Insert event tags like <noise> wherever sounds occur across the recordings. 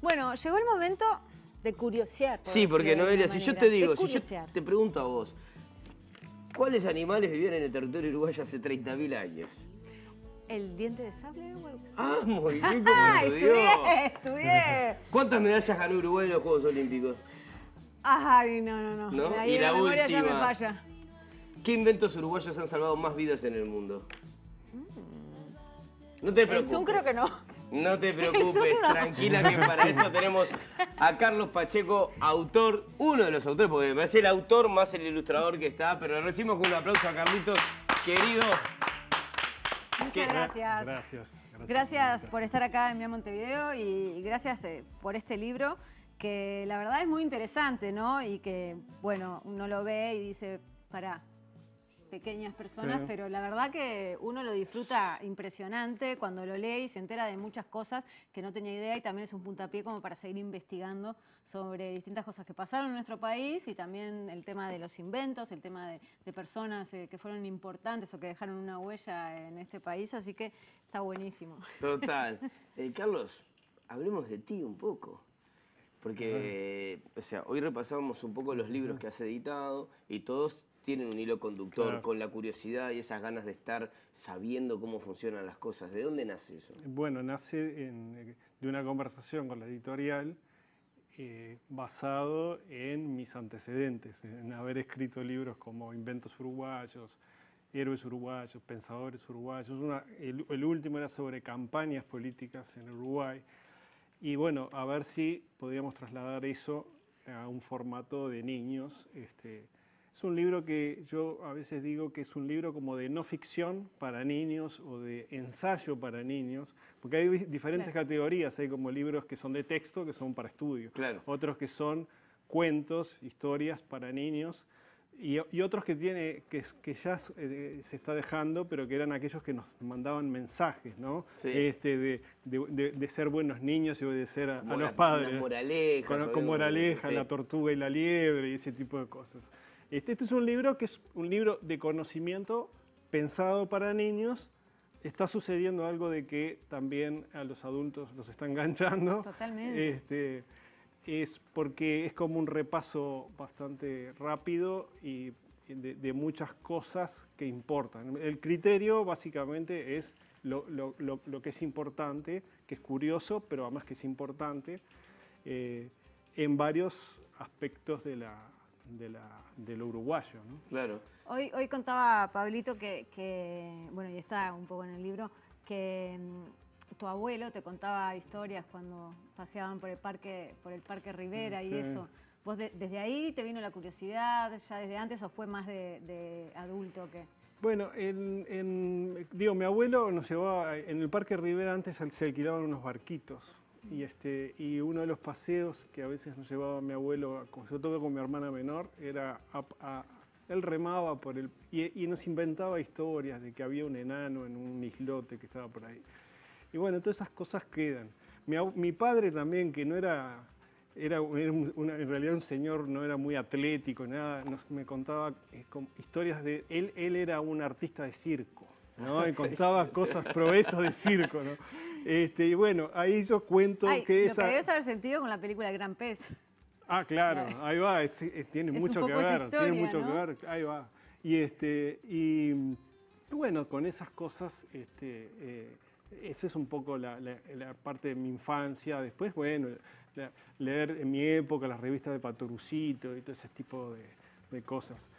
Bueno, llegó el momento de curiosear. por Sí, porque Noelia, si yo te digo, si yo te pregunto a vos, ¿cuáles animales vivían en el territorio uruguayo hace 30.000 años? ¿El diente de sable? Ah, muy bien, <laughs> ¡Ah, como estudié! ¡Estudié! <laughs> ¿Cuántas medallas ganó Uruguay en los Juegos Olímpicos? Ay, no, no, no. ¿No? Ahí Y la memoria ya me última. falla. ¿Qué inventos uruguayos han salvado más vidas en el mundo? No te El preocupes. Zoom creo que no. No te <laughs> preocupes, no. tranquila que para eso tenemos a Carlos Pacheco, autor, uno de los autores, porque me parece el autor más el ilustrador que está, pero le recibimos con un aplauso a Carlitos, querido. Muchas gracias. Gracias. Gracias por estar acá en Vía Montevideo y gracias eh, por este libro que la verdad es muy interesante, ¿no? Y que, bueno, uno lo ve y dice, para pequeñas personas, Sí. pero la verdad que uno lo disfruta impresionante cuando lo lee y se entera de muchas cosas que no tenía idea y también es un puntapié como para seguir investigando sobre distintas cosas que pasaron en nuestro país y también el tema de los inventos, el tema de, de personas eh, que fueron importantes o que dejaron una huella en este país, así que está buenísimo. Total. <laughs> Eh, Carlos, hablemos de ti un poco. Porque, o sea, hoy repasamos un poco los libros que has editado y todos tienen un hilo conductor Claro. con la curiosidad y esas ganas de estar sabiendo cómo funcionan las cosas. ¿De dónde nace eso? Bueno, nace en- de una conversación con la editorial eh, basado en mis antecedentes, en haber escrito libros como Inventos Uruguayos, Héroes Uruguayos, Pensadores Uruguayos. Una- el, el último era sobre campañas políticas en Uruguay. Y bueno, a ver si podíamos trasladar eso a un formato de niños. Este, es un libro que yo a veces digo que es un libro como de no ficción para niños o de ensayo para niños, porque hay di- diferentes Claro. categorías. Hay como libros que son de texto, que son para estudio. Claro. Otros que son cuentos, historias para niños. Y, y otros que, tiene, que, que ya eh, se está dejando, pero que eran aquellos que nos mandaban mensajes, ¿no? Sí. Este, de, de- de- de ser buenos niños y obedecer a, a los padres. Con, o con algo moraleja, la tortuga y la liebre y ese tipo de cosas. Este, este es un libro que es un libro de conocimiento pensado para niños. Está sucediendo algo de que también a los adultos los está enganchando. Totalmente. Este, es porque es como un repaso bastante rápido y de, de muchas cosas que importan. El criterio básicamente es lo, lo- lo- lo que es importante, que es curioso, pero además que es importante, eh, en varios aspectos de, la, de, la- de lo uruguayo. ¿no? Claro. Hoy, hoy contaba Pablito que, que, bueno, y está un poco en el libro, que mm, tu abuelo te contaba historias cuando paseaban por el parque, por el parque Rivera y eso. ¿Vos de- desde ahí te vino la curiosidad ya desde antes o fue más de, de adulto que? Bueno, en, en- digo, mi abuelo nos llevaba, en el Parque Rivera antes se alquilaban unos barquitos. Y, este, y uno de los paseos que a veces nos llevaba mi abuelo, yo todo con mi hermana menor, era a, a- él remaba por el y, nos inventaba historias de que había un enano en un islote que estaba por ahí. Y bueno, todas esas cosas quedan. Mi, padre también, que no era, era, era un- una- en realidad un señor, no era muy atlético, nada, nos- me contaba eh, historias de... Él, él era un artista de circo, ¿no? Y contaba cosas, proezas de circo, ¿no? Este, y bueno, ahí yo cuento Ay, que lo esa... que debes haber sentido con la película El Gran Pez. Ah, claro, ahí va, es- es- tiene Es mucho que ver, tiene mucho que ver, ahí va. Y este, y bueno, con esas cosas, este, eh, esa es un poco la, la- la parte de mi infancia. Después, bueno, la- leer en mi época las revistas de Patorucito y todo ese tipo de, de cosas.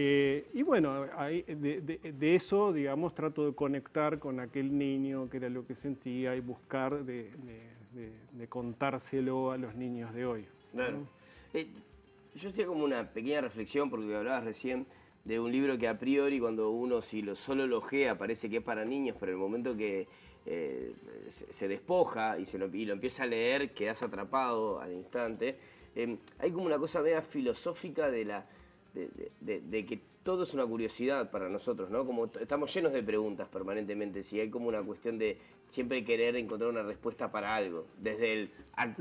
Eh, y bueno, de, de- de eso, digamos, trato de conectar con aquel niño, que era lo que sentía, y buscar de, contárselo a los niños de hoy. Claro. Eh, yo hacía como una pequeña reflexión, porque hablabas recién de un libro que a priori cuando uno si lo solo lo ojea parece que es para niños, pero en el momento que eh, se, se despoja y, se lo, y lo empieza a leer, quedas atrapado al instante. Hay como una cosa media filosófica de la de, de- de- que todo es una curiosidad para nosotros, ¿no? Como estamos llenos de preguntas permanentemente, si hay como una cuestión de siempre querer encontrar una respuesta para algo, desde el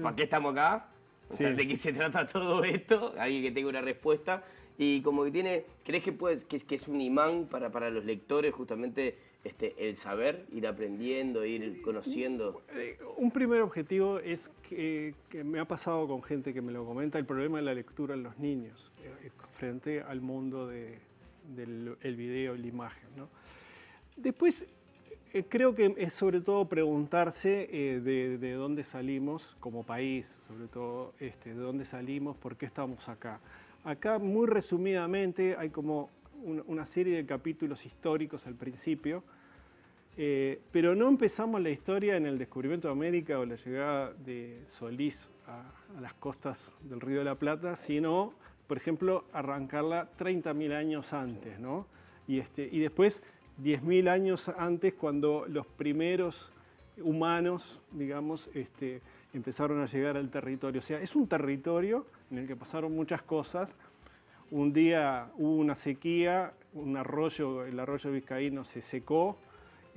¿para qué estamos acá? O sea, Sí. ¿de qué se trata todo esto? Alguien que tenga una respuesta. Y como que tiene, ¿crees que, puede, que, es- que es un imán para, para los lectores justamente este, el saber, ir aprendiendo, ir conociendo? Eh, un primer objetivo es que, me ha pasado con gente que me lo comenta, el problema de la lectura en los niños eh, frente al mundo del el video y la imagen. Después, eh, creo que es sobre todo preguntarse de, dónde salimos como país, sobre todo este, de dónde salimos, por qué estamos acá. Acá, muy resumidamente, hay como una serie de capítulos históricos al principio, eh, pero no empezamos la historia en el descubrimiento de América o la llegada de Solís a, las costas del Río de la Plata, sino, por ejemplo, arrancarla 30.000 años antes, ¿no? Y, este, y después 10.000 años antes, cuando los primeros humanos, digamos, este, empezaron a llegar al territorio. O sea, es un territorio en el que pasaron muchas cosas. Un día hubo una sequía, un arroyo, el arroyo vizcaíno se secó,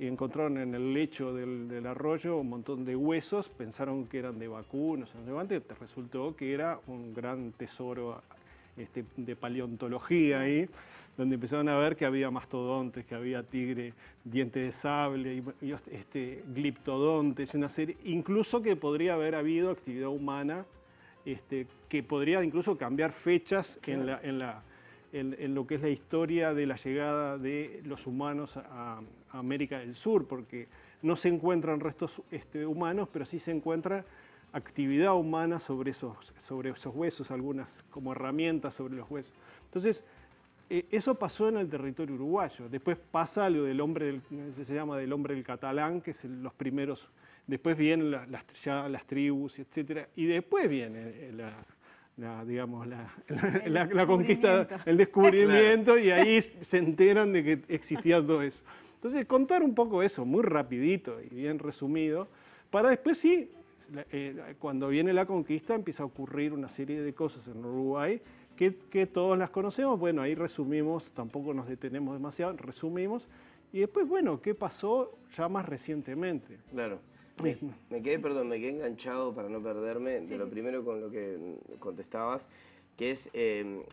y encontraron en el lecho del, arroyo un montón de huesos, pensaron que eran de vacunos, resultó que era un gran tesoro este, de paleontología ahí, donde empezaron a ver que había mastodontes, que había tigre, diente de sable, y, este, gliptodontes, una serie, incluso que podría haber habido actividad humana, este, que podría incluso cambiar fechas en la, en la en, lo que es la historia de la llegada de los humanos a, América del Sur, porque no se encuentran restos este, humanos, pero sí se encuentra actividad humana sobre esos, sobre esos huesos, algunas como herramientas sobre los huesos. Entonces, eh, eso pasó en el territorio uruguayo. Después pasa algo del hombre, del, se llama del hombre del catalán, que es los primeros, después vienen las, ya las tribus, etc. Y después viene la, la, digamos, la, conquista, el descubrimiento, y ahí se enteran de que existía todo eso. Entonces, contar un poco eso, muy rapidito y bien resumido, para después sí, eh, cuando viene la conquista empieza a ocurrir una serie de cosas en Uruguay que, que todos las conocemos, bueno, ahí resumimos, tampoco nos detenemos demasiado, resumimos, y después, bueno, ¿qué pasó ya más recientemente? Claro. Me, quedé, perdón, me quedé enganchado para no perderme de lo primero con lo que contestabas, que es, eh,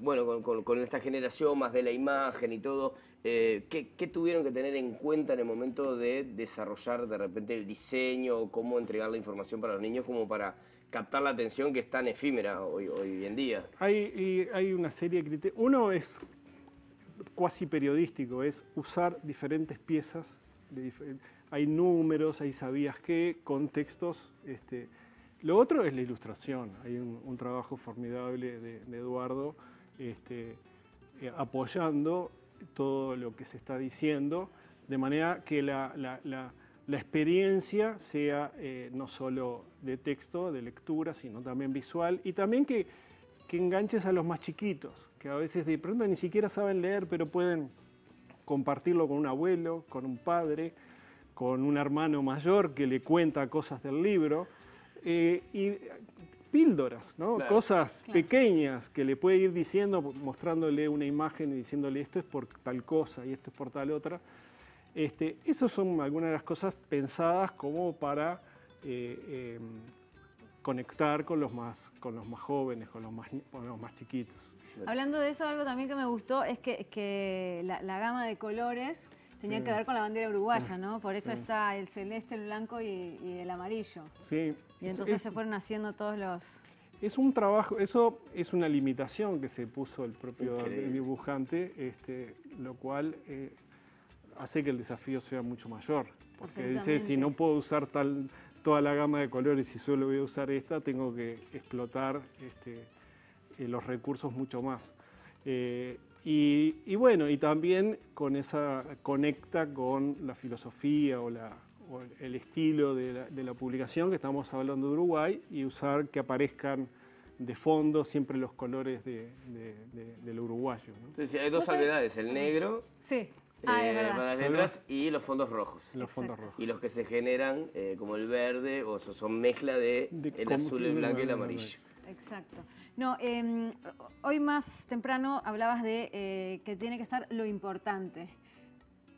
bueno, con, esta generación más de la imagen y todo, eh, ¿qué, tuvieron que tener en cuenta en el momento de desarrollar de repente el diseño o cómo entregar la información para los niños como para captar la atención que es tan efímera hoy, hoy en día? Hay, hay una serie de criterios. Uno es cuasi periodístico, es usar diferentes piezas de diferentes hay números, hay sabías qué, contextos. Este. Lo otro es la ilustración. Hay un, trabajo formidable de, Eduardo este, eh, apoyando todo lo que se está diciendo, de manera que la, experiencia sea eh, no solo de texto, de lectura, sino también visual, y también que, que enganches a los más chiquitos, que a veces de pronto ni siquiera saben leer, pero pueden compartirlo con un abuelo, con un padre, con un hermano mayor que le cuenta cosas del libro, eh, y píldoras, ¿no? cosas pequeñas que le puede ir diciendo, mostrándole una imagen y diciéndole esto es por tal cosa y esto es por tal otra. Este, esas son algunas de las cosas pensadas como para eh, em, conectar con los, más, con los más jóvenes, con los más, los más chiquitos. Hablando de eso, algo también que me gustó es que, que la, la, gama de colores Tenía que ver con la bandera uruguaya, ¿no? Por eso está el celeste, el blanco y, el amarillo. Sí. Y entonces se fueron haciendo todos los... Es un trabajo, eso es una limitación que se puso el propio dibujante, este, lo cual eh, hace que el desafío sea mucho mayor. Porque dice, si no puedo usar tal, toda la gama de colores y solo voy a usar esta, tengo que explotar este, eh, los recursos mucho más. Eh, y, bueno, y también con esa conecta con la filosofía o, la, el estilo de la, publicación que estamos hablando de Uruguay y usar que aparezcan de fondo siempre los colores de, del uruguayo. Entonces hay dos salvedades, el negro sí. Ah, eh, para las letras y los fondos rojos. Los fondos rojos. Y los que se generan eh, como el verde o son mezcla de, el azul, el blanco y el amarillo. Exacto. No, em, hoy más temprano hablabas de eh, que tiene que estar lo importante.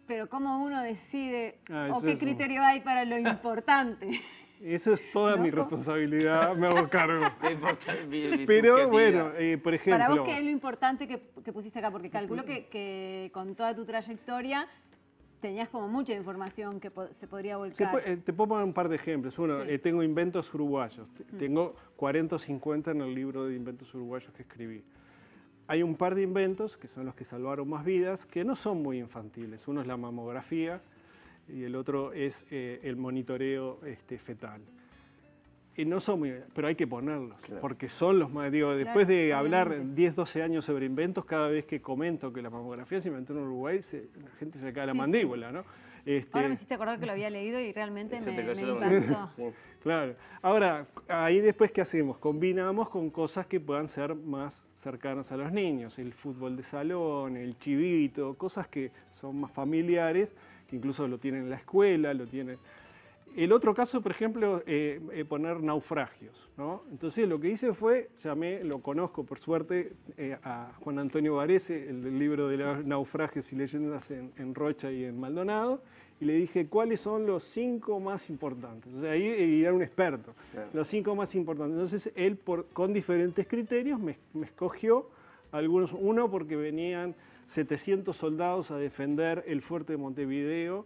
Pero ¿cómo uno decide ah, o qué criterio hay para lo importante? <laughs> Eso es toda mi responsabilidad, me hago cargo. <laughs> Pero bueno, eh, por ejemplo... Para vos, ¿qué es lo importante que, pusiste acá? Porque calculo que, que, con toda tu trayectoria tenías como mucha información que se podría Se volcar. puede- eh, te puedo poner un par de ejemplos. Uno, Sí. eh, tengo inventos uruguayos. T- Tengo 40 o 50 en el libro de inventos uruguayos que escribí. Hay un par de inventos, que son los que salvaron más vidas, que no son muy infantiles. Uno es la mamografía y el otro es eh, el monitoreo este, fetal. Y no son muy, pero hay que ponerlos, porque son los más, digo, después de hablar obviamente. 10, 12 años sobre inventos, cada vez que comento que la mamografía se inventó en Uruguay, se- la gente se le cae la Sí, sí. mandíbula, ¿no? Este, Ahora me hiciste acordar que lo había leído y realmente me, me impactó. Sí. Claro. Ahora, ahí después, ¿qué hacemos? Combinamos con cosas que puedan ser más cercanas a los niños. El fútbol de salón, el chivito, cosas que son más familiares, que incluso lo tienen en la escuela, lo tienen... El otro caso, por ejemplo, eh, eh, poner naufragios. ¿no? Entonces lo que hice fue, llamé, lo conozco por suerte, eh, a Juan Antonio Varese, el del libro de los naufragios y leyendas en, en Rocha y en Maldonado, y le dije cuáles son los cinco más importantes. O sea, ahí era un experto. Claro. Los cinco más importantes. Entonces él, por- con diferentes criterios, me, me escogió algunos. Uno porque venían 700 soldados a defender el fuerte de Montevideo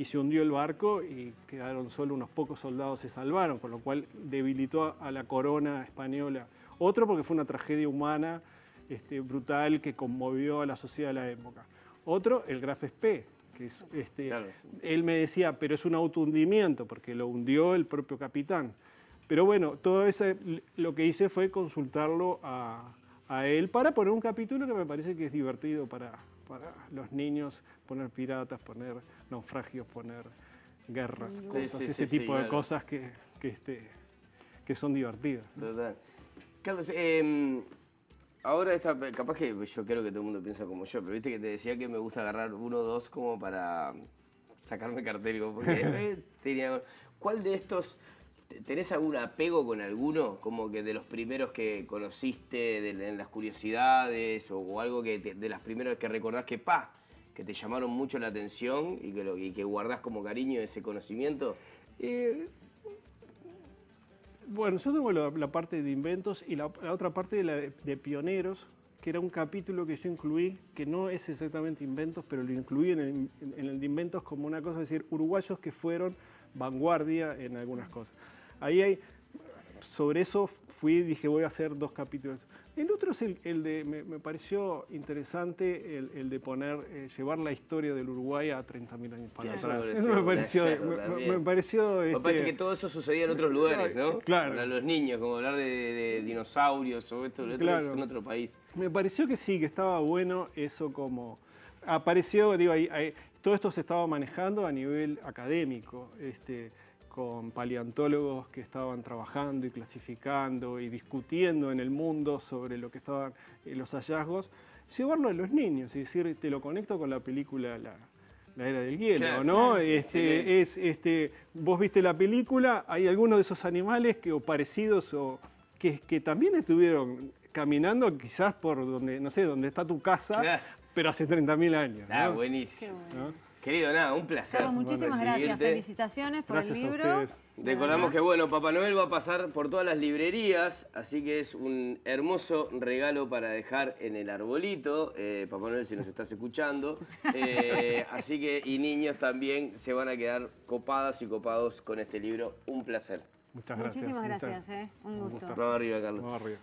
y se hundió el barco y quedaron solo unos pocos soldados se salvaron, con lo cual debilitó a, a la corona española. Otro porque fue una tragedia humana este, brutal que conmovió a la sociedad de la época. Otro, el Graf Spee, que es, este, Claro. él me decía, pero es un autohundimiento porque lo hundió el propio capitán. Pero bueno, todo eso lo que hice fue consultarlo a, a él para poner un capítulo que me parece que es divertido para, para los niños, poner piratas, poner naufragios, poner guerras, cosas, sí, ese sí, tipo de claro. cosas que, que, este, que son divertidas. Total. Carlos, eh, ahora está, capaz que yo creo que todo el mundo piensa como yo, pero viste que te decía que me gusta agarrar uno o dos como para sacarme cartel, porque <laughs> eh, tenía- ¿cuál de estos tenés algún apego con alguno? Como que de los primeros que conociste, de, en las curiosidades, o, algo que de las primeras que recordás que pa, que te llamaron mucho la atención y que, lo, guardás como cariño ese conocimiento. Eh, bueno, yo tengo la, la parte de inventos y la, la otra parte de, de, de pioneros, que era un capítulo que yo incluí, que no es exactamente inventos, pero lo incluí en el, en el de inventos como una cosa, es decir, uruguayos que fueron vanguardia en algunas cosas. Ahí hay, sobre eso fui y dije, voy a hacer dos capítulos. El otro es el, el de, me, me pareció interesante el, el de poner, eh, llevar la historia del Uruguay a 30.000 años para atrás. Eso me pareció, me- pareció... Este, parece que todo eso sucedía en otros lugares, ¿no? Claro. Para los niños, como hablar de, de dinosaurios o esto, lo otro Claro. es en otro país. Me pareció que sí, que estaba bueno eso como... Apareció, digo, ahí, ahí- todo esto se estaba manejando a nivel académico, este, con paleontólogos que estaban trabajando y clasificando y discutiendo en el mundo sobre lo que estaban eh, los hallazgos, llevarlo a los niños, y decir, te lo conecto con la película La, la Era del Hielo, Claro, ¿no? claro, Este, es, este, vos viste la película, hay algunos de esos animales que, o parecidos o que, que también estuvieron caminando quizás por donde, no sé, donde está tu casa, Claro. pero hace 30.000 años. Ah, ¿no? buenísimo. Qué bueno. ¿No? Querido, nada, un placer. Carlos, muchísimas gracias. Felicitaciones por Gracias el a libro. ustedes. Recordamos que, bueno, Papá Noel va a pasar por todas las librerías, así que es un hermoso regalo para dejar en el arbolito. Eh, Papá Noel, si nos estás escuchando. <laughs> Eh, así que, y niños también se van a quedar copadas y copados con este libro. Un placer. Muchas gracias. Muchísimas muchas- gracias, ¿eh? un gusto. Vamos arriba, Carlos. Vamos arriba.